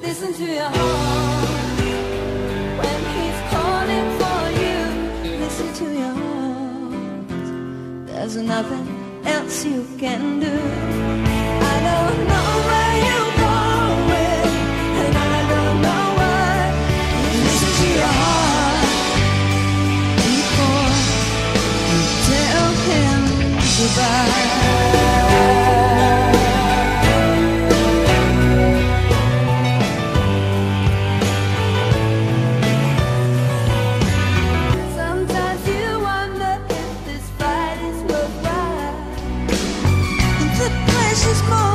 Listen to your heart when he's calling for you. Listen to your heart. There's nothing else you can do. I don't know where you're going, and I don't know why. Listen to your heart before you tell him goodbye. the places more